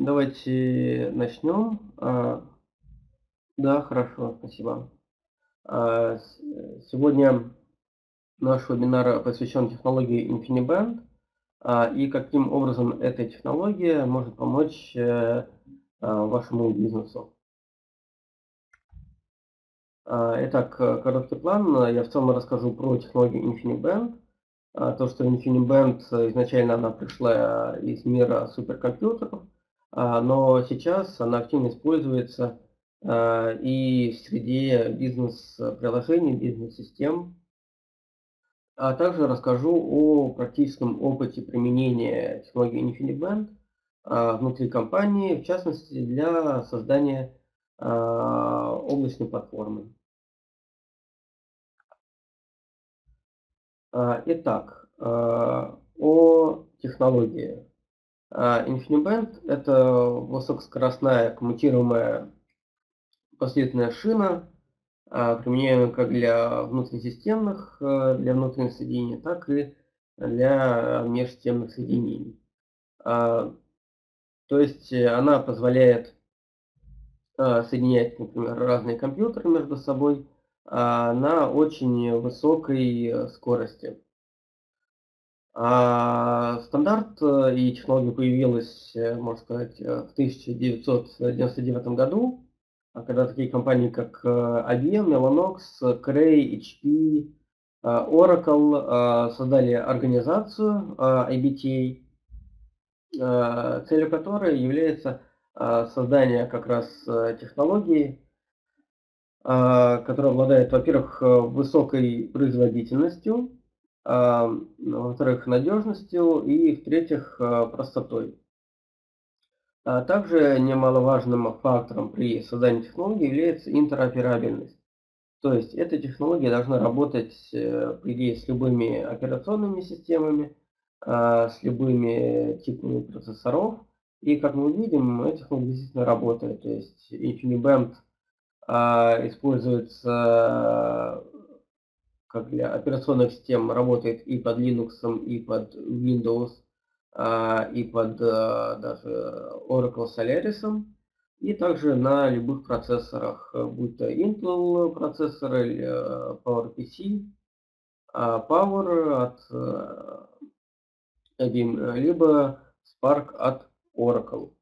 Давайте начнем. А, да, хорошо, спасибо. А, сегодня наш вебинар посвящен технологии InfiniBand а, и каким образом эта технология может помочь э, вашему бизнесу. Итак, короткий план. Я в целом расскажу про технологию InfiniBand. То, что InfiniBand изначально она пришла из мира суперкомпьютеров, но сейчас она активно используется а, и в среде бизнес-приложений, бизнес-систем. А также расскажу о практическом опыте применения технологии InfiniBand внутри компании, в частности для создания облачной платформы. Итак, о технологии. А InfiniBand – это высокоскоростная коммутируемая последовательная шина, а, применяемая как для внутрисистемных, э, для внутренних соединений, так и для межсистемных соединений. А, то есть э, она позволяет соединять, например, разные компьютеры между собой на очень высокой э, скорости. А стандарт э, и технология появилась, э, можно сказать, э, в 1999 году, а когда такие компании, как IBM, Mellanox, Cray, HP, Oracle создали организацию IBTA, целью которой является создание как раз технологии, которая обладает, во-первых, высокой производительностью, во-вторых, надежностью и, в-третьих, э, простотой. А также немаловажным фактором при создании технологии является интероперабельность. То есть эта технология должна работать, э, по идее, с любыми операционными системами, а, с любыми типами процессоров. И как мы увидим, эта технология действительно работает. То есть InfiniBand используется как для операционных систем, работает и под Linux, и под Windows, а, и под а, даже Oracle Solaris, и также на любых процессорах, будь то Intel процессоры, или PowerPC, а, Power от IBM, либо Spark от Oracle.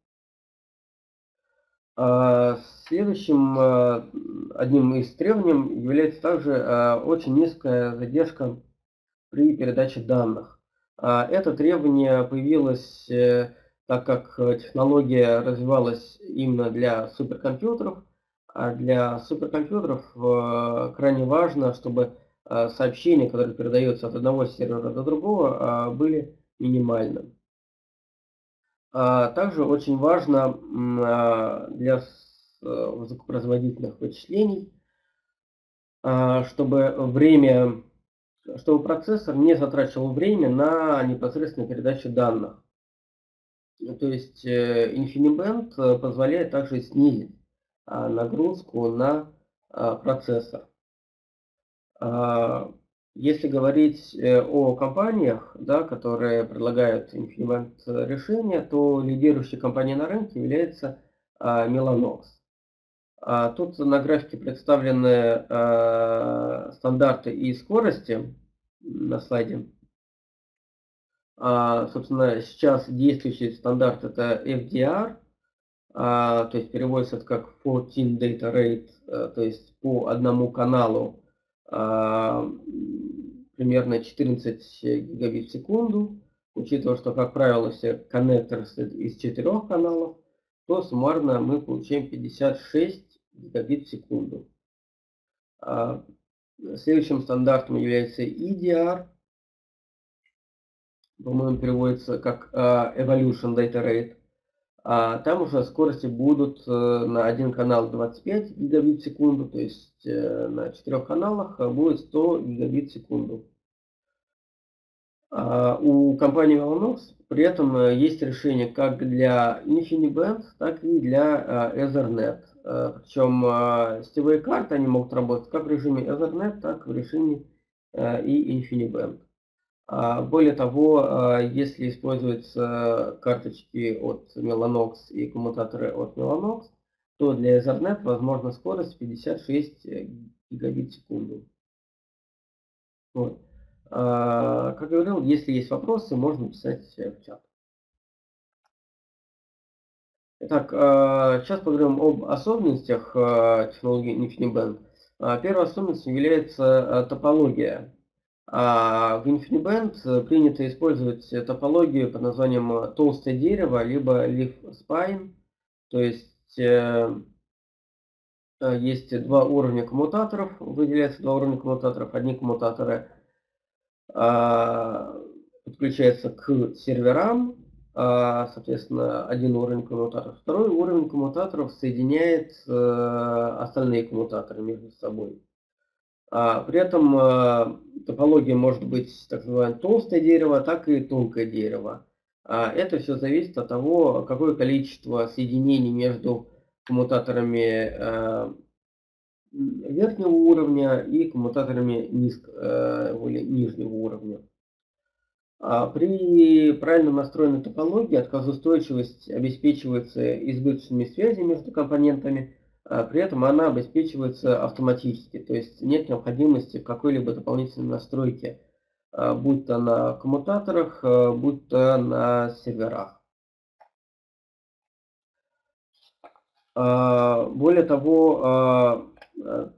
А, следующим а, одним из требований является также а, очень низкая задержка при передаче данных. Это требование появилось э, так как технология развивалась именно для суперкомпьютеров, а для суперкомпьютеров крайне важно, чтобы сообщения, которые передаются от одного сервера до другого, были минимальными. А, также очень важно а, для э, высокопроизводительных вычислений, а, чтобы время, чтобы процессор не затрачивал время на непосредственную передачу данных. То есть э, InfiniBand э, позволяет также снизить нагрузку на процессор. Если говорить э, о компаниях, да, которые предлагают Infiniment решения, то лидирующей компанией на рынке является а, Mellanox. А, тут на графике представлены а, стандарты и скорости на слайде. Собственно, сейчас действующий стандарт это FDR, то есть переводится как 14 Data Rate, э, то есть по одному каналу примерно 14 гигабит в секунду, учитывая, что, как правило, все коннекторы из четырех каналов, то суммарно мы получаем 56 гигабит в секунду. А, следующим стандартом является EDR, по-моему, переводится как а, Evolution Data Rate. А там уже скорости будут э, на один канал 25 гигабит в секунду, то есть э, на четырех каналах будет 100 гигабит в секунду. А у компании Mellanox при этом э, есть решение как для InfiniBand, так и для Ethernet. Причем сетевые карты они могут работать как в режиме Ethernet, так и в режиме и InfiniBand. А, более того, а, если используются карточки от Mellanox и коммутаторы от Mellanox, то для Ethernet возможна скорость 56 гигабит в секунду. Вот. А, как говорил, если есть вопросы, можно писать в чат. Итак, сейчас поговорим об особенностях технологии InfiniBand. Первой особенностью является топология. А в InfiniBand принято использовать топологию под названием толстое дерево, либо leaf spine. То есть э, э, есть два уровня коммутаторов, выделяется два уровня коммутаторов. Одни коммутаторы а, подключаются к серверам, а, соответственно, один уровень коммутаторов. Второй уровень коммутаторов соединяет э, остальные коммутаторы между собой. А, при этом а, топология может быть так называемое толстое дерево, так и тонкое дерево. А, это все зависит от того, какое количество соединений между коммутаторами верхнего уровня и коммутаторами низк, нижнего уровня. При правильно настроенной топологии отказоустойчивость обеспечивается избыточными связями между компонентами, а при этом она обеспечивается автоматически, то есть нет необходимости в какой-либо дополнительной настройке, а, будь то на коммутаторах, а, будь то на серверах. Более того,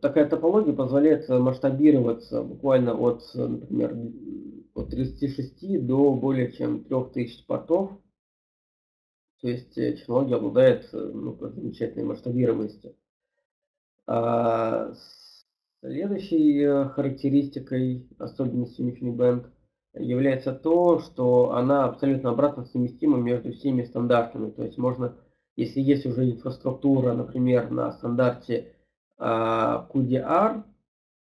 такая топология позволяет масштабироваться буквально от, например, от 36 до более чем 3000 портов то есть э, технология обладает э, ну, замечательной масштабируемостью. А следующей э, характеристикой, особенностью InfiniBand, является то, что она абсолютно обратно совместима между всеми стандартами. То есть можно, если есть уже инфраструктура, например, на стандарте QDR,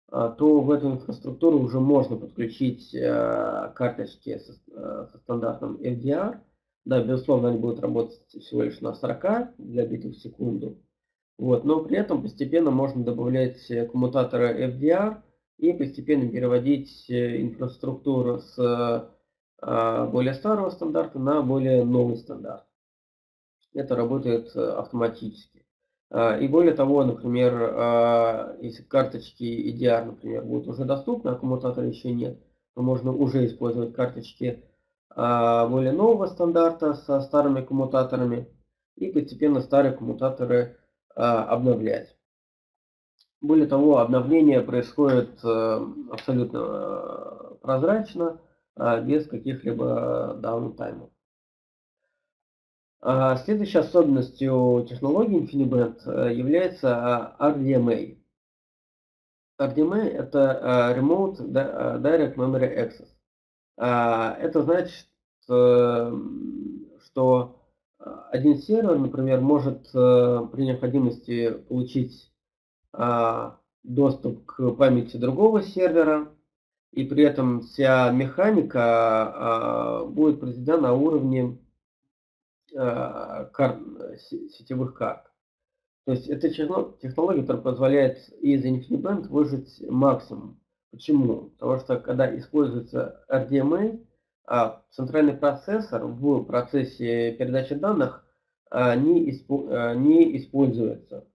а, то в эту инфраструктуру уже можно подключить карточки со, со стандартом FDR, да, безусловно, они будут работать всего лишь на 40 для битов в секунду. Вот, но при этом постепенно можно добавлять коммутаторы FDR и постепенно переводить э, инфраструктуру с а, более старого стандарта на более новый стандарт. Это работает э, автоматически. А, и более того, например, а, если карточки EDR, например, будут уже доступны, а коммутатора еще нет, то можно уже использовать карточки а, более нового стандарта со старыми коммутаторами и постепенно старые коммутаторы обновлять. Более того, обновление происходит абсолютно прозрачно, без каких-либо даунтаймов. Следующей особенностью технологии InfiniBand э, является RDMA. RDMA – это Remote Direct Memory Access. А, это значит, э, что один сервер, например, может э, при необходимости получить а, доступ к памяти другого сервера, и при этом вся механика а, будет произведена на уровне карт, сетевых карт. То есть это технология, которая позволяет из InfiniBand выжить максимум. Почему? Потому что когда используется RDMA, а центральный процессор в процессе передачи данных а, а, не используется.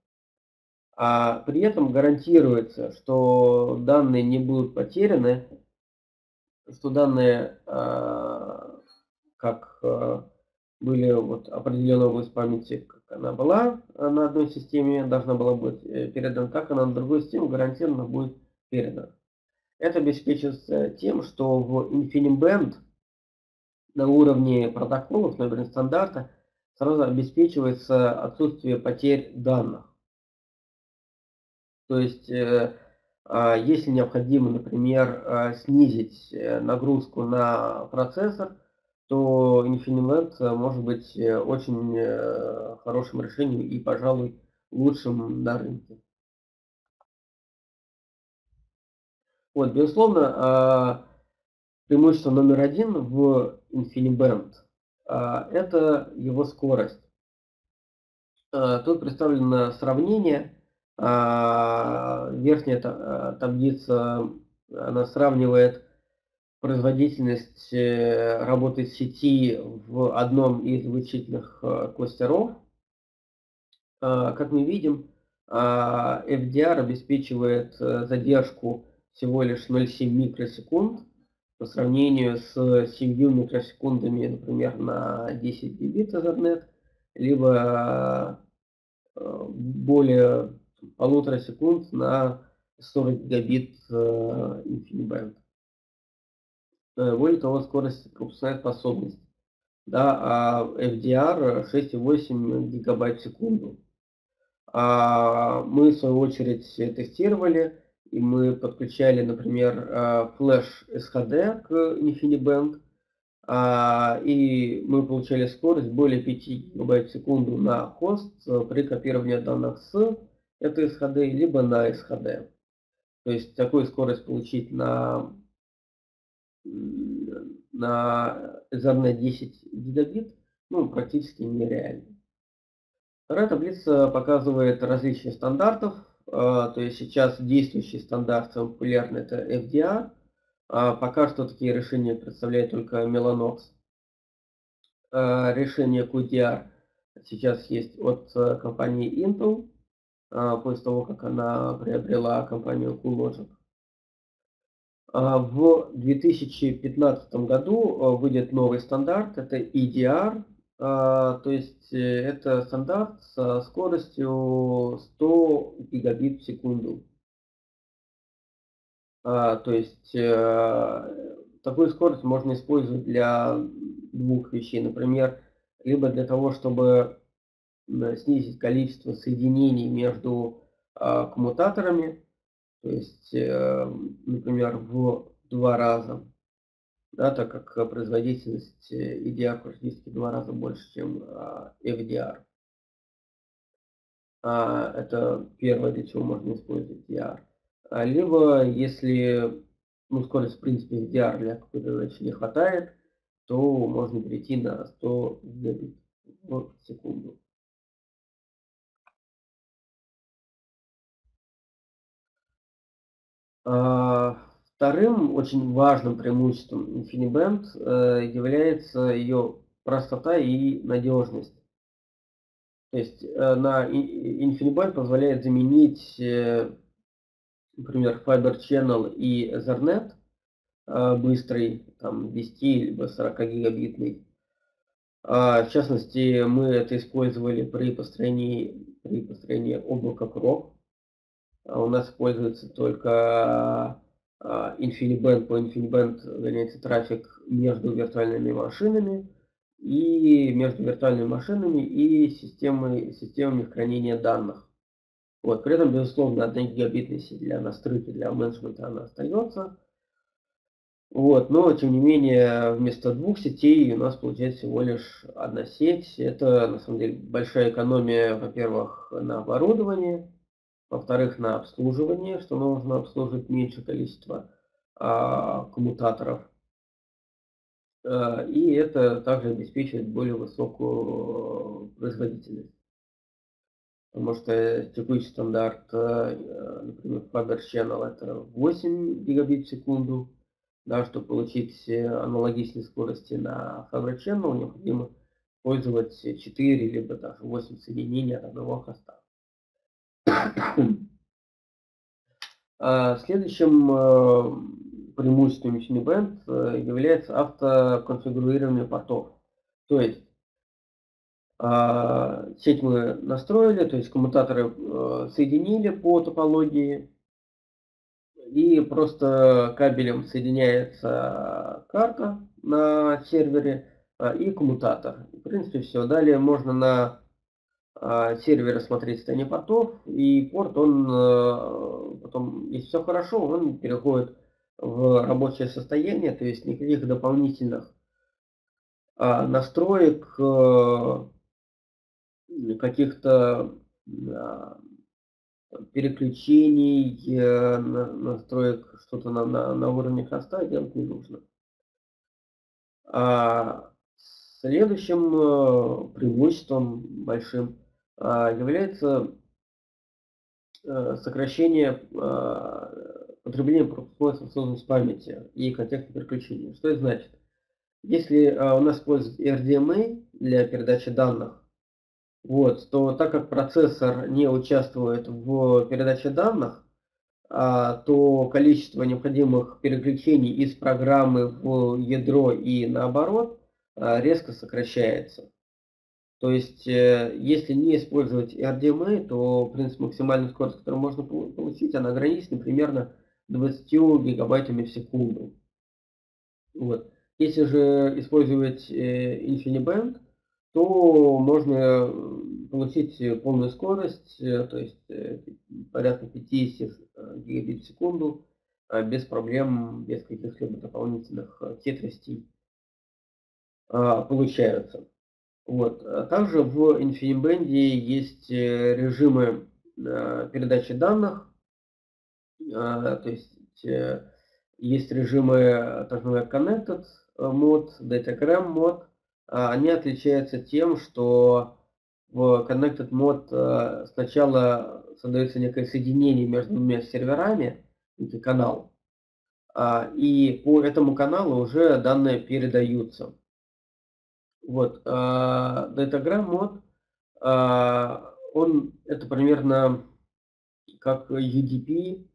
А при этом гарантируется, что данные не будут потеряны, что данные, как были вот определенная область памяти, как она была на одной системе, должна была быть э, передана, как она на другой системе гарантированно будет передана. Это обеспечивается тем, что в InfiniBand на уровне протоколов, на уровне стандарта, сразу обеспечивается отсутствие потерь данных. То есть, э, а, если необходимо, например, а, снизить э, нагрузку на процессор, то InfiniBand может быть э, очень хорошим решением и, пожалуй, лучшим на рынке. Вот, безусловно, а, преимущество номер один в InfiniBand а, – это его скорость. А, тут представлено сравнение. Верхняя таблица она сравнивает производительность работы сети в одном из вычислительных кластеров. Как мы видим, FDR обеспечивает задержку всего лишь 0,7 микросекунд по сравнению с 7 микросекундами, например, на 10 гигабит Ethernet, либо э, более полутора секунд на 40 гигабит э, InfiniBand. Э, более того, скорость пропускная способность. Да, а FDR 6,8 гигабайт в секунду. А мы, в свою очередь, тестировали и мы подключали, например, флеш SHD к InfiniBand, а, и мы получали скорость более 5 гигабайт в секунду на хост при копировании данных с этой SHD, либо на SHD. То есть такую скорость получить на, на Ethernet 10 гигабит ну, практически нереально. Вторая таблица показывает различия стандартов а, то есть сейчас действующий стандарт самый популярный это FDR. А, пока что такие решения представляет только Mellanox. А, решение QDR сейчас есть от э, компании Intel, после того, как она приобрела компанию QLogic. В 2015 году э, выйдет новый стандарт, это EDR, а, то есть э, это стандарт со скоростью 100 гигабит в секунду. А, то есть э, такую скорость можно использовать для двух вещей. Например, либо для того, чтобы снизить количество соединений между а, коммутаторами, то есть, э, например, в два раза да, так как э, производительность EDR практически в два раза больше, чем а, FDR. А, это первое, для чего можно использовать EDR. А, либо, если ну, скорость, в принципе, FDR для какой-то задачи не хватает, то можно перейти на 100 гигабит в секунду. Вторым очень важным преимуществом InfiniBand э, является ее простота и надежность. То есть э, на InfiniBand позволяет заменить, э, например, Fiber Channel и Ethernet быстрый, там 10 либо 40 гигабитный. А, в частности, мы это использовали при построении, при построении облака Крок. А у нас используется только InfiniBand по InfiniBand гоняется трафик между виртуальными машинами и между виртуальными машинами и системой, системами хранения данных. Вот, при этом, безусловно, 1 гигабитная сеть для настройки, для менеджмента она остается. Вот, но, тем не менее, вместо двух сетей у нас получается всего лишь одна сеть. Это, на самом деле, большая экономия, во-первых, на оборудовании, во-вторых, на обслуживание, что нужно обслуживать меньшее количество а, коммутаторов. А, и это также обеспечивает более высокую производительность. Потому что текущий стандарт, э, например, Faber Channel это 8 гигабит в секунду. Да, чтобы получить аналогичные скорости на Faber Channel, необходимо использовать 4 либо даже 8 соединений от одного хоста. А, следующим э, преимуществом InfiniBand э, является автоконфигурирование портов. То есть а, сеть мы настроили, то есть коммутаторы э, соединили по топологии, и просто кабелем соединяется карта на сервере и коммутатор. В принципе, все. Далее можно на сервера смотреть состояние портов, и порт, он э, потом, если все хорошо, он переходит в рабочее состояние, то есть никаких дополнительных а, настроек, э, каких-то а, переключений, э, настроек что-то на, на, на уровне хоста делать не нужно. Следующим преимуществом большим а, является э, сокращение а, потребление пропускной способности памяти и контекстного переключения. Что это значит? Если у нас используют RDMA для передачи данных, вот, то так как процессор не участвует в передаче данных, а, то количество необходимых переключений из программы в ядро и наоборот а, резко сокращается. То есть, э, если не использовать RDMA, то, в принципе, максимальная скорость, которую можно получить, она ограничена примерно 20 гигабайтами в секунду. Вот. Если же использовать э, InfiniBand, то можно получить полную скорость, э, то есть порядка 50 гигабит в секунду, без проблем, без каких-либо дополнительных хитростей получаются. Вот. Также в InfiniBand есть режимы передачи данных, то есть есть режимы так называемый Connected мод, Datagram мод, а, они отличаются тем, что в Connected э, сначала создается некое соединение между двумя серверами, некий канал, а, и по этому каналу уже данные передаются. Вот. А, Datagram мод, он это примерно как UDP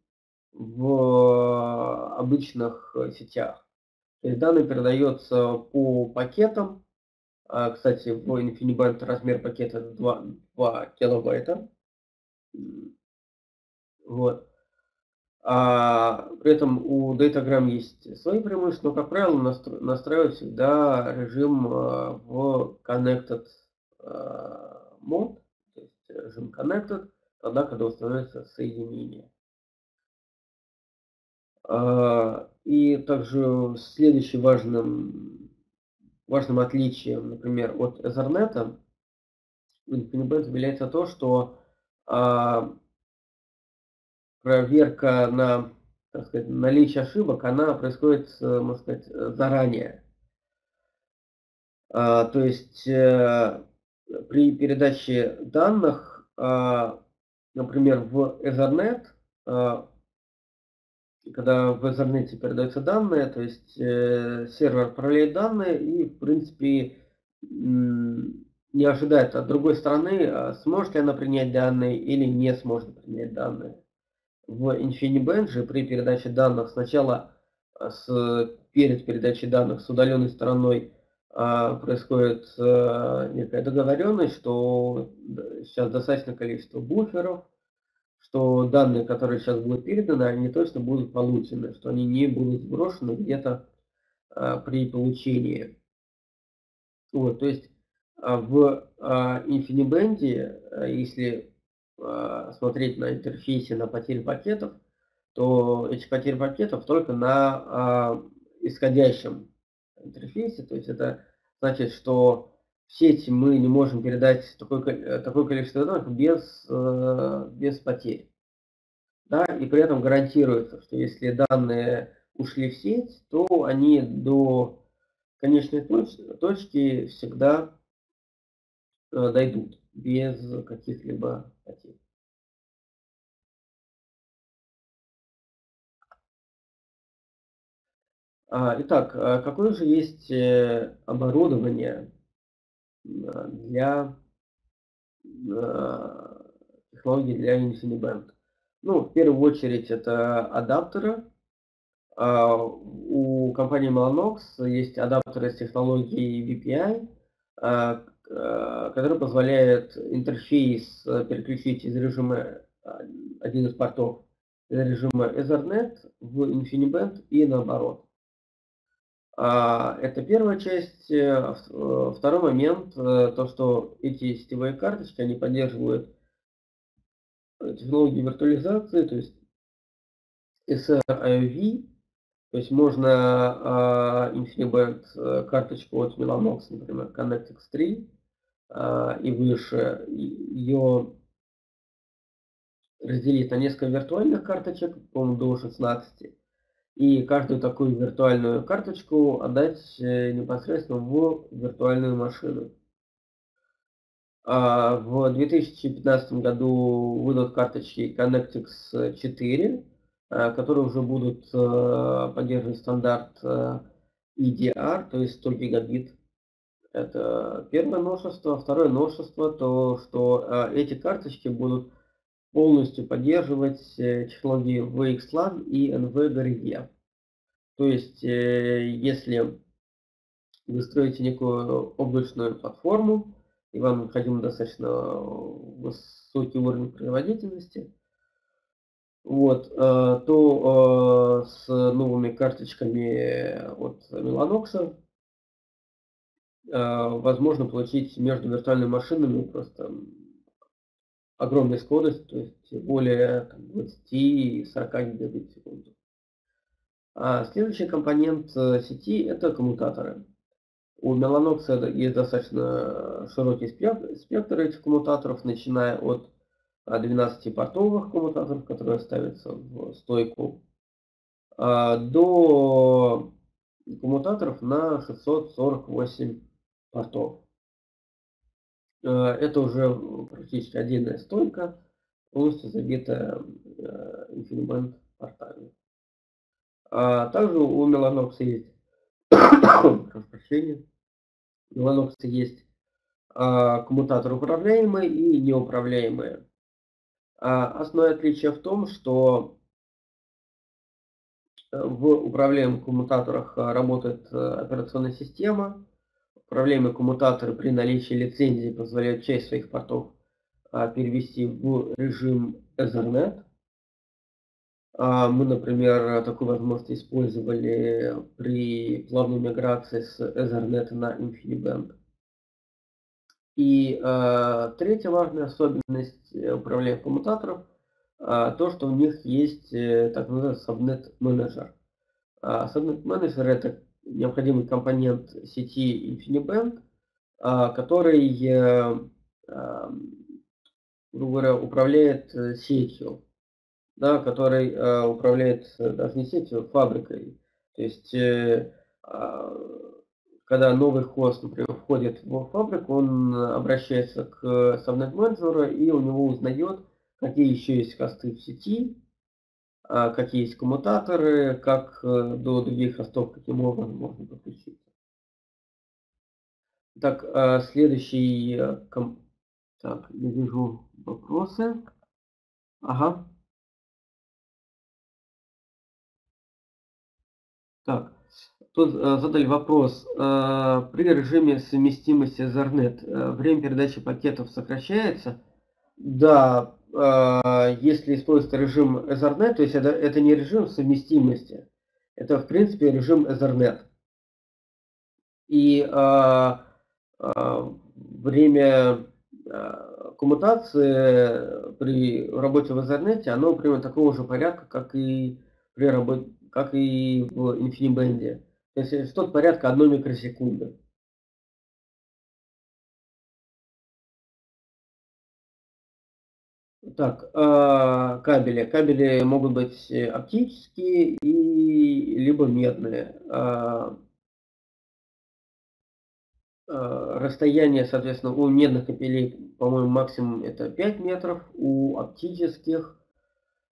в обычных сетях. То есть данные передаются по пакетам, а, кстати, в InfiniBand размер пакета 2, 2 килобайта. Вот. А при этом у Datagram есть свои преимущества, но, как правило, настро настраивать всегда режим а, в Connected а, мод, то есть режим Connected, тогда, когда установится соединение. И также следующий важным важным отличием, например, от Ethernet, в InfiniBand является то, что а, проверка на так сказать, наличие ошибок, она происходит, э, можно сказать, заранее. А, то есть а, при передаче данных, а, например, в Ethernet, а, когда в Ethernet передаются данные, то есть э, сервер отправляет данные и, в принципе, не ожидает от другой стороны, а сможет ли она принять данные или не сможет принять данные. В InfiniBand же при передаче данных сначала а, с, перед передачей данных с удаленной стороной а, происходит а, некая договоренность, что сейчас достаточно количество буферов, что данные, которые сейчас будут переданы, они точно будут получены, что они не будут сброшены где-то при получении. Вот, то есть а, в а, InfiniBand, если смотреть на интерфейсе на потери пакетов, то эти потери пакетов только на а, исходящем интерфейсе, то есть это значит, что в сеть мы не можем передать такое, э, такое количество данных без, э, без потерь. Да, и при этом гарантируется, что если данные ушли в сеть, то они до конечной точки всегда э, дойдут без каких-либо потерь. А, итак, а какое же есть оборудование для э, технологий для InfiniBand. Ну, в первую очередь это адаптеры. А, у компании Mellanox есть адаптеры с технологией VPI, а, который позволяет интерфейс переключить из режима один из портов из режима Ethernet в InfiniBand и наоборот. А, это первая часть. Э, э, второй момент, э, то, что эти сетевые карточки, они поддерживают технологию виртуализации, то есть SRIOV, то есть можно а, InfiniBand карточку от Mellanox, например, ConnectX 3 а, и выше, ее разделить на несколько виртуальных карточек, по-моему, до 16, и каждую такую виртуальную карточку отдать э, непосредственно в виртуальную машину. А в 2015 году выдают карточки ConnectX 4, которые уже будут поддерживать стандарт EDR, то есть 100 гигабит. Это первое новшество. Второе новшество, то что эти карточки будут полностью поддерживать технологии VXLAN и NVGRE. То есть, если вы строите некую облачную платформу, и вам необходим достаточно высокий уровень производительности, вот, э, то э, с новыми карточками от Mellanox э, возможно получить между виртуальными машинами просто огромную скорость, то есть более 20-40 гигабит в секунду. А следующий компонент сети это коммутаторы. У Mellanox есть достаточно широкий спектр этих коммутаторов, начиная от 12-портовых коммутаторов, которые ставятся в стойку, а, до коммутаторов на 648 портов. А, это уже практически отдельная стойка, полностью забитая InfiniBand портами. А также у Mellanox есть прощения. У Mellanox есть коммутаторы управляемые и неуправляемые. А, основное отличие в том, что э, в управляемых коммутаторах э, работает э, операционная система. Управляемые коммутаторы при наличии лицензии позволяют часть своих портов а, перевести в режим Ethernet. А, мы, например, такую возможность использовали при плавной миграции с Ethernet на InfiniBand. И э, третья важная особенность э, управления коммутаторов, э, то, что у них есть э, так называемый subnet менеджер. Subnet менеджер это необходимый компонент сети InfiniBand, э, который, э, э, грубо говоря, управляет э, сетью, да, который э, управляет даже не сетью, а фабрикой. То есть э, когда новый хост, например, входит в фабрику, он обращается к subnet менеджеру и у него узнает, какие еще есть хосты в сети, а, какие есть коммутаторы, как э, до других хостов, каким образом можно подключиться. Так, а, следующий... Э, так, я вижу вопросы. Ага. Так, Тут э, задали вопрос. При режиме совместимости Ethernet время передачи пакетов сокращается? Да, если используется режим Ethernet, то есть это, это не режим совместимости, это в принципе режим Ethernet. И время коммутации при работе в Ethernet, оно примерно такого же порядка, как и при работе, как и в InfiniBand. То есть что-то порядка одной микросекунды. Так, э, кабели. Кабели могут быть оптические и либо медные. Э, э, расстояние, соответственно, у медных кабелей, по-моему, максимум это 5 метров, у оптических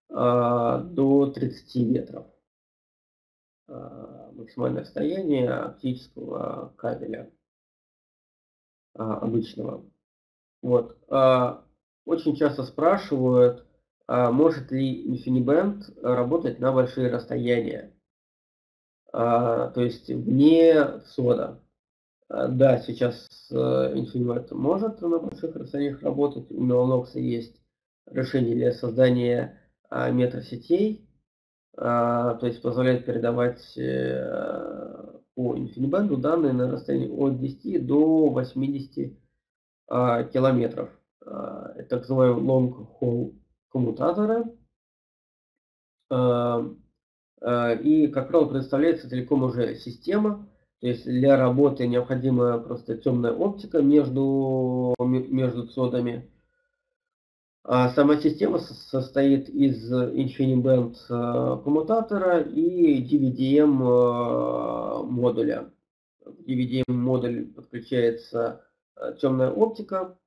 э, до 30 метров. Э, максимальное расстояние оптического кабеля э, обычного. Вот. Э, очень часто спрашивают, может ли InfiniBand работать на большие расстояния, то есть вне сода. Да, сейчас InfiniBand может на больших расстояниях работать. У Mellanox есть решение для создания метросетей, а, то есть позволяет передавать э, по InfiniBand данные на расстоянии от 10 до 80 а, километров. Это так называемые long haul коммутаторы. И, как правило, предоставляется целиком уже система. То есть для работы необходима просто темная оптика между, между цодами. А сама система состоит из InfiniBand э, коммутатора и DVDM э, модуля. В DVDM модуль подключается э, темная оптика,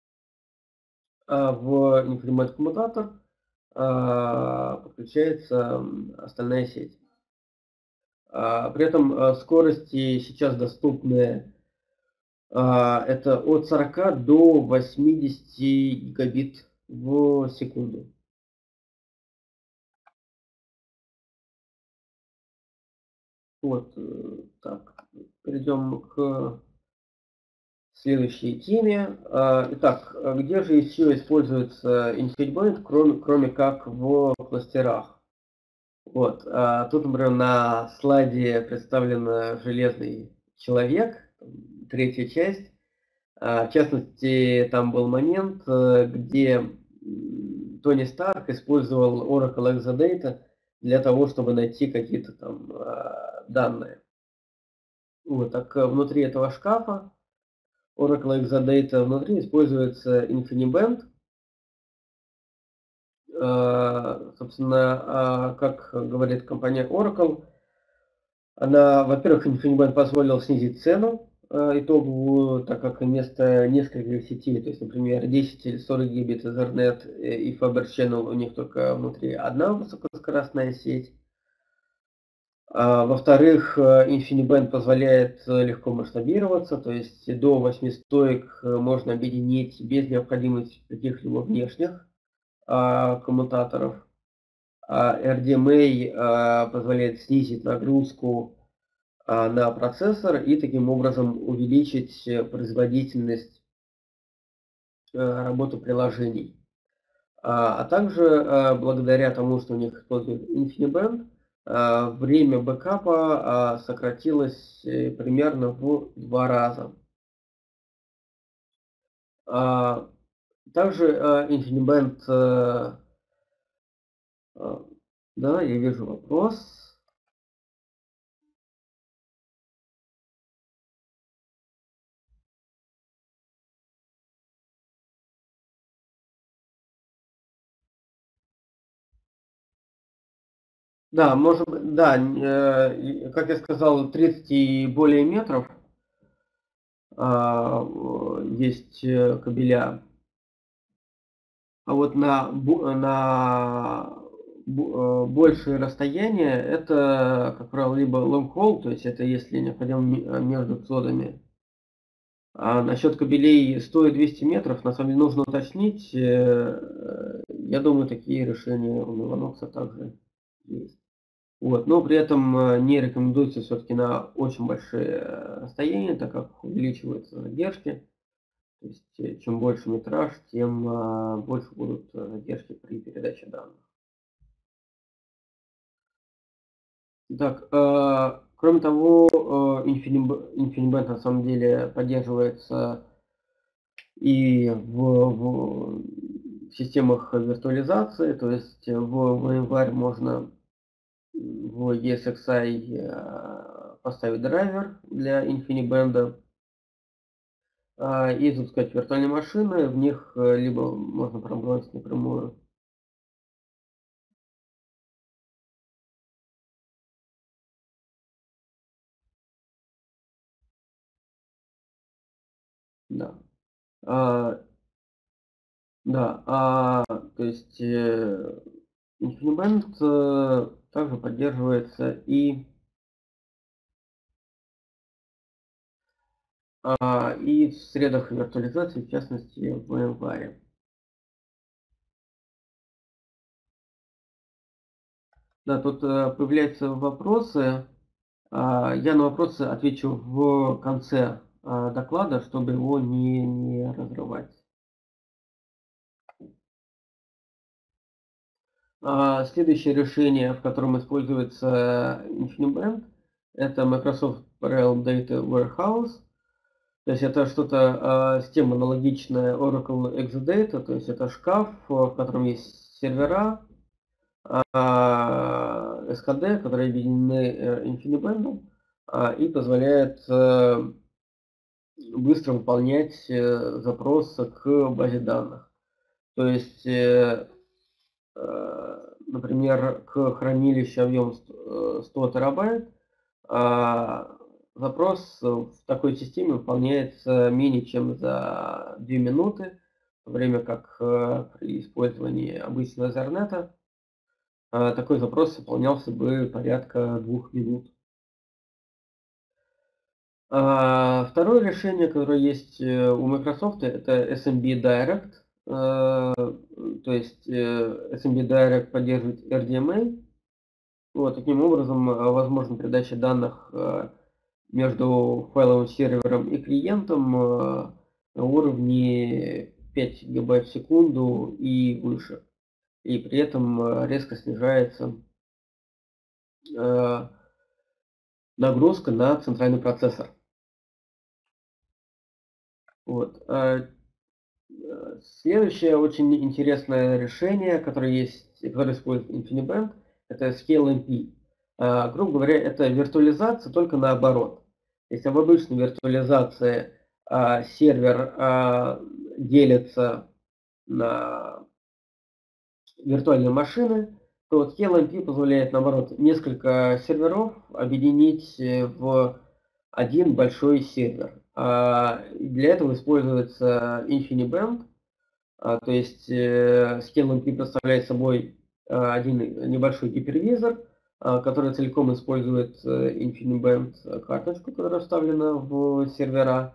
в InfiniBand коммутатор подключается остальная сеть. При этом скорости сейчас доступны это от 40 до 80 гигабит в секунду. Вот, э, так, перейдем к следующей теме. А, итак, где же еще используется InfiniBand, кроме, кроме как в кластерах? Вот, а, тут, например, на слайде представлен железный человек, третья часть. А, в частности, там был момент, э, где Тони Старк использовал Oracle Exadata для того, чтобы найти какие-то там данные. Вот, так э, внутри этого шкафа Oracle Exadata внутри используется InfiniBand. Э, собственно, а, как говорит компания Oracle, она, во-первых, InfiniBand позволил снизить цену э, итоговую, так как вместо нескольких сетей, то есть, например, 10 или 40 гигабит Ethernet и Faber Channel, у них только внутри одна высокоскоростная сеть. А, во-вторых, э, InfiniBand позволяет э, легко масштабироваться, то есть до 8 стоек э, можно объединить без необходимости каких-либо внешних а, коммутаторов. А RDMA позволяет снизить нагрузку на процессор и таким образом увеличить производительность работы приложений. А также благодаря тому, что у них используют InfiniBand, время бэкапа э, сократилось э, примерно в два раза. Также InfiniBand, да, я вижу вопрос. Да, может быть, да, э, как я сказал, 30 и более метров а, есть э, кабеля. А вот на, на э, большее расстояние это, как правило, либо long haul, то есть это если необходимо между цодами. А насчет кабелей 100 и 200 метров, на самом деле нужно уточнить. Я думаю, такие решения у Меланокса также есть. Вот, но при этом э, не рекомендуется все-таки на очень большие э, расстояния, так как увеличиваются задержки. То есть э, чем больше метраж, тем больше будут задержки при передаче данных. Так, кроме того, InfiniBand на самом деле поддерживается и в, в системах виртуализации, то есть в VMware можно в ESXi э, поставить драйвер для InfiniBand. А, и запускать виртуальные машины, в них э, либо можно программировать напрямую. Да. А, да, а, то есть э, InfiniBand э, также поддерживается и а, и в средах виртуализации, в частности в VMware. Да, тут э, появляются вопросы. А, я на вопросы отвечу в конце а, доклада, чтобы его не, не разрывать. Следующее решение, в котором используется InfiniBand, это Microsoft Parallel Data Warehouse. То есть это что-то а, система аналогичная Oracle Exadata, то есть это шкаф, в котором есть сервера, а, SKD, которые объединены э, InfiniBand и позволяет э, быстро выполнять э, запросы к базе данных. То есть например, к хранилищу объем 100 э, терабайт, а запрос в такой системе выполняется менее чем за 2 минуты. в то время как при использовании обычного Ethernet такой запрос выполнялся бы порядка двух минут. А, второе решение, которое есть э, у Microsoft, это SMB Direct. А, то есть э, SMB Direct поддерживает RDMA. Вот, таким образом, э, возможна передача данных между файловым сервером и клиентом на уровне 5 гигабайт в секунду и выше. И при этом резко снижается нагрузка на центральный процессор. Вот. А, следующее очень интересное решение, которое есть, которое использует InfiniBand, это ScaleMP. А, грубо говоря, это виртуализация только наоборот. Если в обычной виртуализации а, сервер делится на виртуальные машины, то вот ScaleMP позволяет, наоборот, несколько серверов объединить в один большой сервер. А, для этого используется InfiniBand, а, то есть э, представляет собой а, один небольшой гипервизор, который целиком использует э, InfiniBand карточку, которая вставлена в сервера,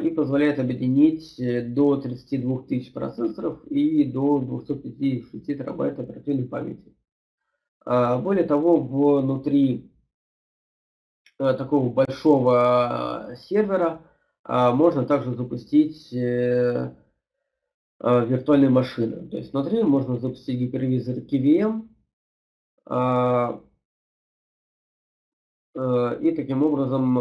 и позволяет объединить э, до 32 тысяч процессоров и до 256 терабайт оперативной памяти. Более того, внутри такого большого сервера а, можно также запустить э, виртуальные машины. То есть внутри можно запустить гипервизор KVM а, и таким образом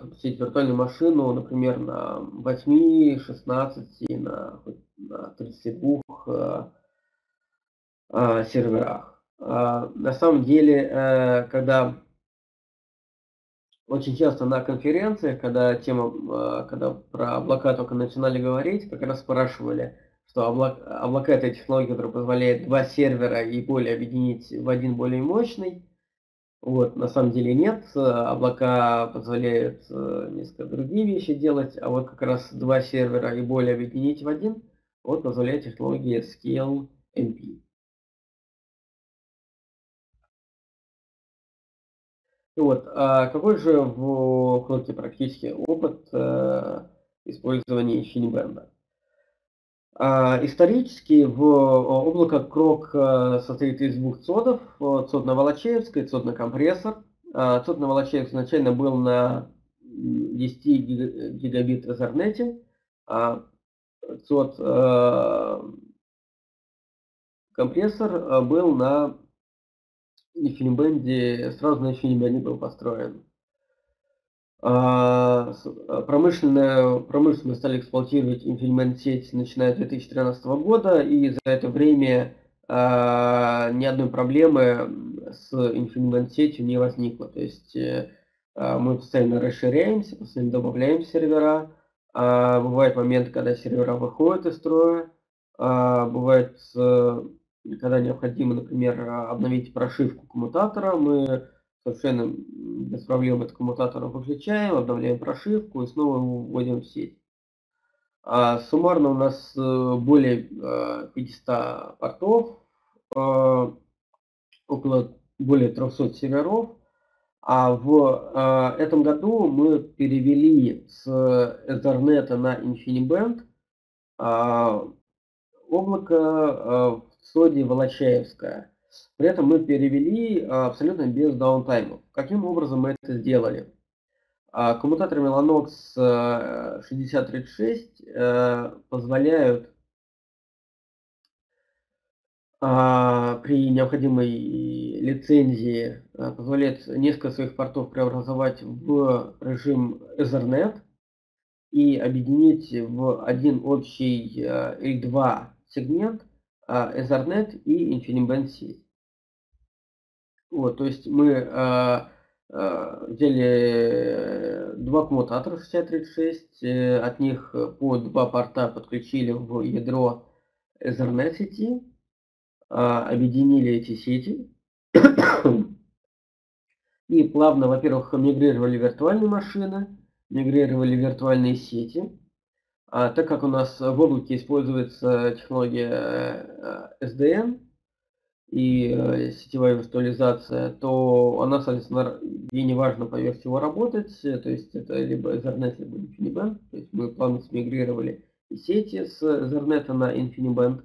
запустить виртуальную машину, например, на 8, 16, на, на 32 серверах. А, на самом деле, когда очень часто на конференциях, когда тема, а, когда про облака только начинали говорить, как раз спрашивали, что облака, облака это технология, которая позволяет два сервера и более объединить в один более мощный. Вот, на самом деле нет, облака позволяют э, несколько другие вещи делать, а вот как раз два сервера и более объединить в один, вот позволяет технология Scale MP. Вот, а какой же в Cloud практический опыт э, использования InfiniBand? А, исторически в облако Крок э, состоит из двух цодов, цод Новолочаевск и цод на компрессор. А, цод Новолочаевск изначально был на 10 гигабит Ethernet, а цод э, компрессор был на Нефильмбенде сразу на Нефильмбенде был построен. А, а промышленную, промышленно стали эксплуатировать Infiniment сеть начиная с 2013 года, и за это время а, ни одной проблемы с Infiniment сетью не возникло. То есть э, а, мы постоянно расширяемся, постоянно добавляем сервера. А, бывают моменты, когда сервера выходят из строя. А, бывает э, когда необходимо, например, обновить прошивку коммутатора, мы совершенно без проблем этот коммутатор выключаем, обновляем прошивку и снова его вводим в сеть. А суммарно у нас э, более 500 э, портов, э, около более 300 серверов. А в этом году мы перевели с Ethernet на InfiniBand а, облако Соди Волочаевская. При этом мы перевели а, абсолютно без даунтаймов. Каким образом мы это сделали? А, коммутаторы Mellanox 6036 э, э, позволяют а, при необходимой лицензии позволяет несколько своих портов преобразовать в режим Ethernet и объединить в один общий L2 сегмент а, Ethernet и InfiniBand сеть. Вот, то есть мы а, а, взяли два коммутатора 6036, э, от них по два порта подключили в ядро Ethernet сети, объединили эти сети и плавно, во-первых, мигрировали виртуальные машины, мигрировали виртуальные сети, А так как у нас в облаке используется технология SDN и сетевая виртуализация, то она, соответственно, ей не важно по версии его работать, то есть это либо Ethernet, либо InfiniBand, то есть мы плавно смигрировали сети с Ethernet на InfiniBand,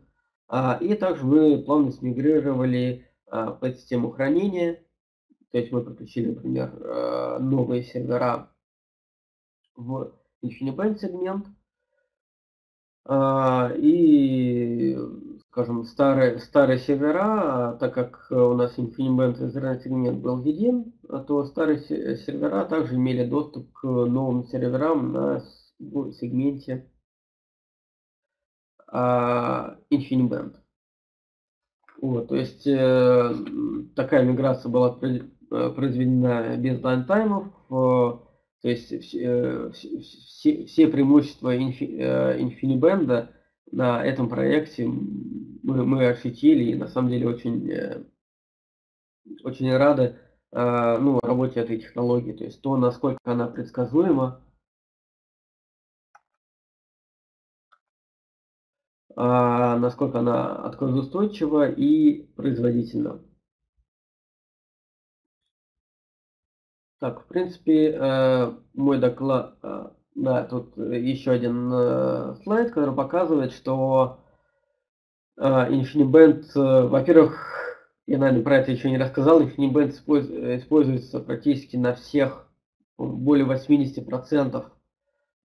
и также мы плавно смигрировали под систему хранения, то есть мы подключили, например, новые сервера в InfiniBand сегмент, а, и, скажем, старые, старые сервера, так как у нас InfiniBand Ethernet сегмент был един, то старые сервера также имели доступ к новым серверам на сегменте а, InfiniBand. Вот, то есть э, такая миграция была э, произведена без downtime ов. То есть э, все, все преимущества InfiniBand э, на этом проекте мы, мы ощутили и на самом деле очень, э, очень рады ну, работе этой технологии. То есть то, насколько она предсказуема, насколько она отказоустойчива и производительна. Так, в принципе, э, мой доклад, э, да, тут еще один э, слайд, который показывает, что InfiniBand, во-первых, я, наверное, про это еще не рассказал, InfiniBand используется практически на всех, более 80%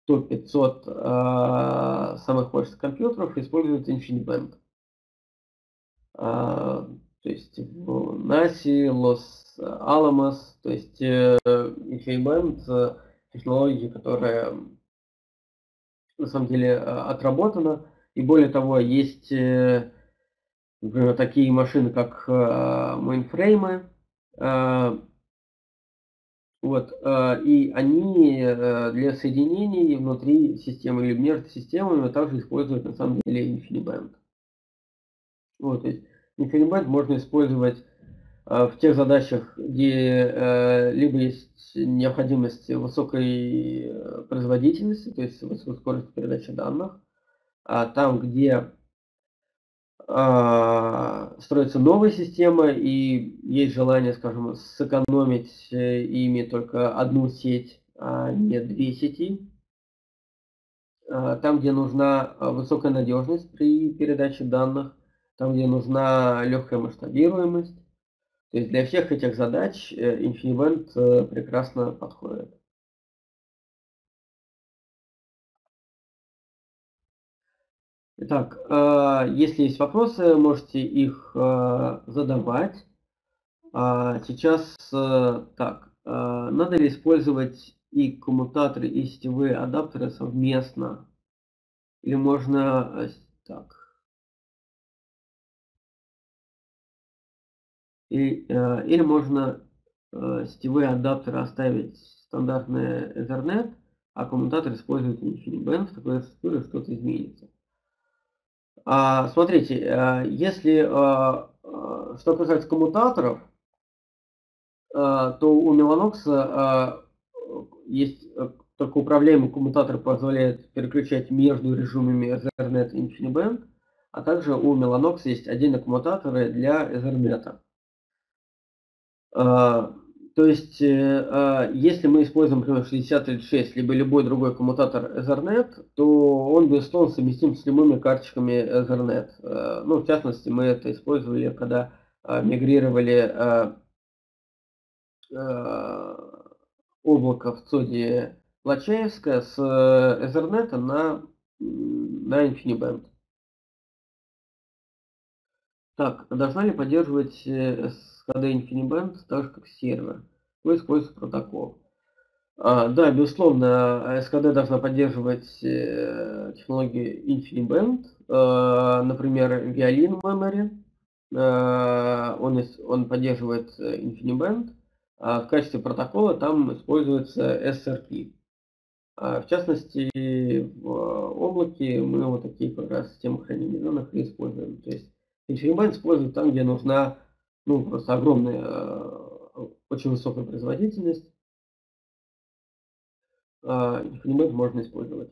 топ-500 самых мощных компьютеров используют InfiniBand. То есть NASI, Los Alamos, то есть InfiniBand э, технология, которая на самом деле э, отработана. И более того, есть например, такие машины, как мейнфреймы. Вот, и они для соединений внутри системы или между системами также используют на самом деле InfiniBand. Вот, то есть InfiniBand можно использовать э, в тех задачах, где э, либо есть необходимость высокой э, производительности, то есть высокой скорости передачи данных, а там, где строится новая система и есть желание, скажем, сэкономить ими только одну сеть, а не две сети. Там, где нужна высокая надежность при передаче данных, там, где нужна легкая масштабируемость. То есть для всех этих задач э, InfiniBand э, прекрасно подходит. Итак, э, если есть вопросы, можете их задавать. А сейчас так, надо ли использовать и коммутаторы, и сетевые адаптеры совместно? Или можно так, И, э, или можно э, сетевые адаптеры оставить стандартный Ethernet, а коммутатор использует InfiniBand, в такой архитектуре что-то изменится. А, смотрите, э, если что касается коммутаторов, то у Mellanox есть только управляемый коммутатор позволяет переключать между режимами Ethernet и InfiniBand, а также у Mellanox есть отдельные коммутаторы для Ethernet. А, то есть, э, а, если мы используем, например, 6036, либо любой другой коммутатор Ethernet, то он, безусловно, совместим с любыми карточками Ethernet. Э, ну, в частности, мы это использовали, когда а, мигрировали облако в ЦОДе Лачаевская с э, Ethernet на, на InfiniBand. Так, должна ли поддерживать SCADA InfiniBand так как сервер. Вы используете протокол. А, да, безусловно, SKD должна поддерживать э, технологию InfiniBand, э, например, Violin Memory, э, он, он поддерживает InfiniBand, а в качестве протокола там используется SRP. А в частности, в облаке мы вот такие как раз системы хранения данных используем. То есть InfiniBand используют там, где нужна ну, просто огромная, э, очень высокая производительность. InfiniBand а, можно использовать.